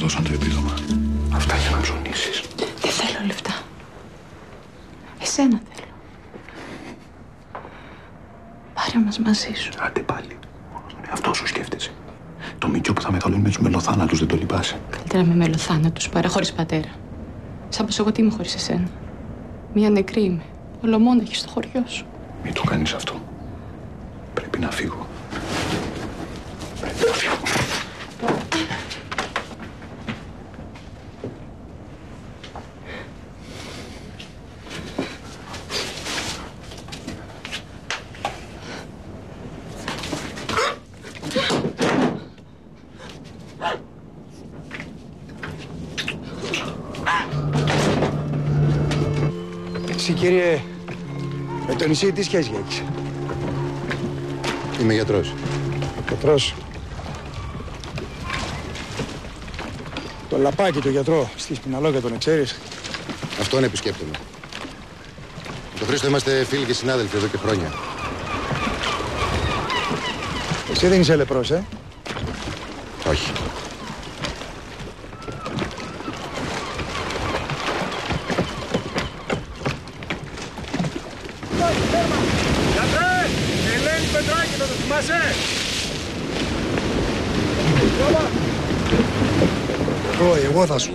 μας δώσαν το επίδομα. Αυτά για να ψωνίσεις. Δεν θέλω λεφτά. Εσένα θέλω. Πάρε μας μαζί σου. Άντε πάλι. Μόνος τον εαυτό σου σκέφτεσαι. Το μυκιό που θα μεγαλώνει με τους μελοθάνατους δεν το λυπάσαι. Καλύτερα με μελοθάνατους παρά χωρίς πατέρα. Σαν πως εγώ τι είμαι χωρίς εσένα. Μια νεκρή είμαι. Ολομόναχη στο χωριό σου. Μην το κάνεις αυτό. Πρέπει να φύγω. Πρέπει να φύγω. Εσύ κύριε, με το νησί τι σχέση έχεις; Είμαι γιατρός. Γιατρός. Το λαπάκι το γιατρό στη Σπιναλόγια τον ξέρεις. Αυτόν επισκέπτομαι. Με τον Χρήστο είμαστε φίλοι και συνάδελφοι εδώ και χρόνια. Εσύ δεν είσαι λεπρός, ε; Όχι. Γιατρέ! Ελένη Πετράκη, θα το θυμάσαι! Εγώ, εγώ θα σου.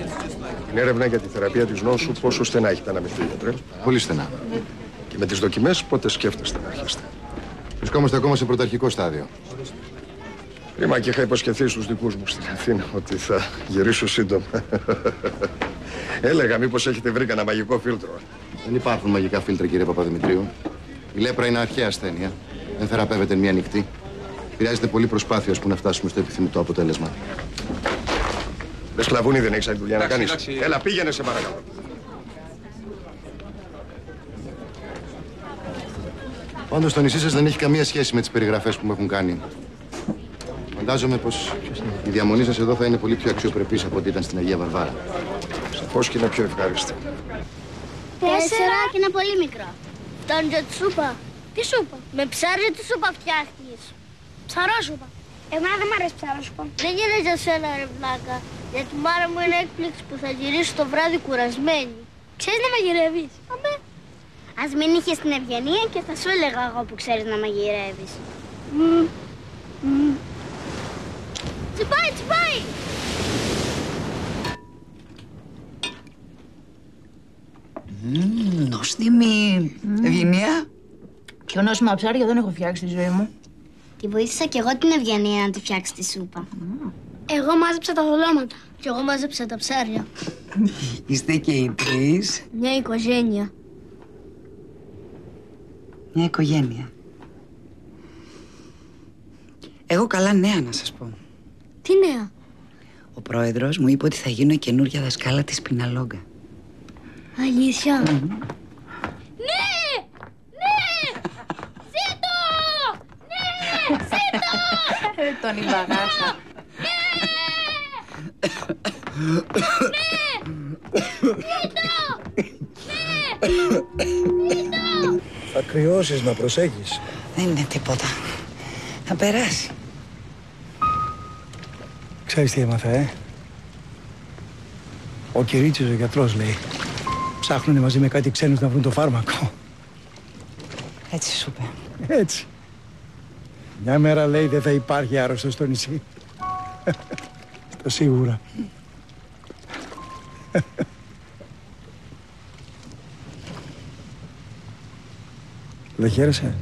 Την έρευνα για τη θεραπεία της νόσου πόσο στενά έχετε αναμειχθεί, γιατρέ; Πολύ στενά. Και με τις δοκιμές πότε σκέφτεστε να αρχίσετε; Βρισκόμαστε ακόμα σε πρωταρχικό στάδιο. Κρίμα και είχα υποσχεθεί στους δικούς μου στην Αθήνα ότι θα γυρίσω σύντομα. Έλεγα μήπως έχετε βρει κανένα μαγικό φίλτρο; Δεν υπάρχουν μαγικά φίλτρα, κύριε Παπαδημητρίου. Η λέπρα είναι αρχαία ασθένεια. Δεν θεραπεύεται μία νυχτή. Χρειάζεται πολλή προσπάθεια ώστε να φτάσουμε στο επιθυμητό αποτέλεσμα. Δεν σκλαβούνι δεν έχεις άλλη δουλειά να κάνεις. Έλα πήγαινε σε παρακαλώ. Πάντως το νησί σας δεν έχει καμία σχέση με τις περιγραφές που μου έχουν κάνει. Φαντάζομαι πως η διαμονή σας εδώ θα είναι πολύ πιο αξιοπρεπής από ό,τι ήταν στην Αγία Βαρβάρα. Σαφώς και είναι πιο ευχάριστη. Τέσσερα και είναι πολύ μικρό. Φτάνει για τη σούπα. Τι σούπα; Με ψάρι τη σούπα φτιάχνεις. Ψαρόσουπα. Εμένα δεν μ' αρέσει ψαρόσουπα. Δεν είναι για σένα ρε βλάκα. Για τη μάρα μου είναι έκπληξη που θα γυρίσει το βράδυ κουρασμένη. Ξέρεις να μαγειρεύεις; Αμέ. Ας μην είχες την ευγενία και θα σου έλεγα εγώ που ξέρεις να μαγειρεύεις. Μμμ. Μμμ. Τσιπάει, τσιπάει. Νόστιμη. Ευγενία. Πιο νόστιμα ψάρια δεν έχω φτιάξει στη ζωή μου. Τη βοήθησα κι εγώ την ευγενία να τη φτιάξει τη σούπα. Εγώ μάζεψα τα δολώματα. Κι εγώ μάζεψα τα ψάρια. Είστε και οι τρεις. Μια οικογένεια. Μια οικογένεια. Έχω καλά νέα να σας πω. Τι νέα; Ο πρόεδρος μου είπε ότι θα γίνω καινούρια δασκάλα της Πιναλόγκα. Αλήθεια. Ναι! Ναι! Τον υπαγάσα. Θα κρυώσεις να προσέχεις. Δεν είναι τίποτα. Θα περάσει. Ξέρεις τι έμαθα, ε; Ο Κυρίτσιος ο γιατρός λέει. Ψάχνουν μαζί με κάτι ξένους να βρουν το φάρμακο. Έτσι σου είπε. Έτσι. Μια μέρα λέει δεν θα υπάρχει άρρωστο στο νησί. Το σίγουρα. Δεν χαίρεσαι;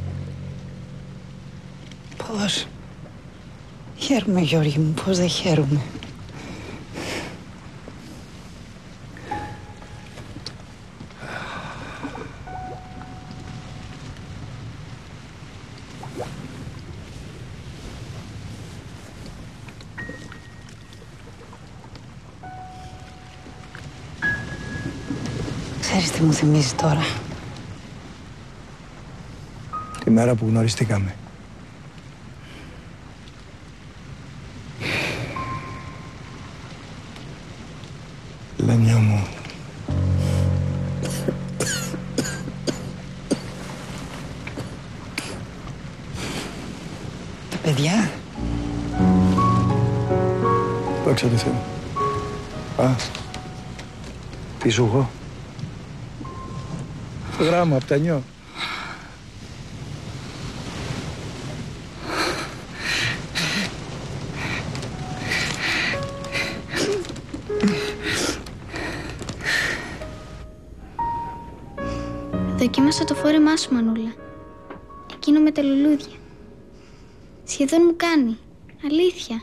Πώς; Χαίρομαι Γιώργη μου, πώς δεν χαίρομαι. Ξέρεις τι μου θυμίζει τώρα. Τη μέρα που γνωριστήκαμε. Λένια μου. Τα παιδιά. Δόξα τω Θεώ. Α, τι σου έχω; Γράμμα από τα νιώ. Δοκίμασα το φόρεμά σου, Μανούλα. Εκείνο με τα λουλούδια. Σχεδόν μου κάνει. Αλήθεια.